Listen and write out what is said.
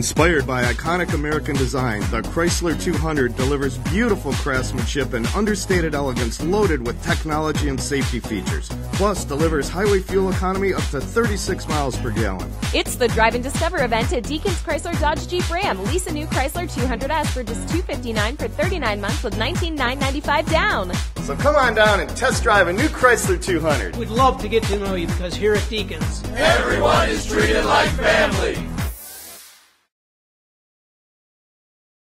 Inspired by iconic American design, the Chrysler 200 delivers beautiful craftsmanship and understated elegance loaded with technology and safety features. Plus, delivers highway fuel economy up to 36 miles per gallon. It's the Drive and Discover event at Deacons Chrysler Dodge Jeep Ram. Lease a new Chrysler 200S for just $259 for 39 months with $19,995 down. So come on down and test drive a new Chrysler 200. We'd love to get to know you because here at Deacons, everyone is treated like family.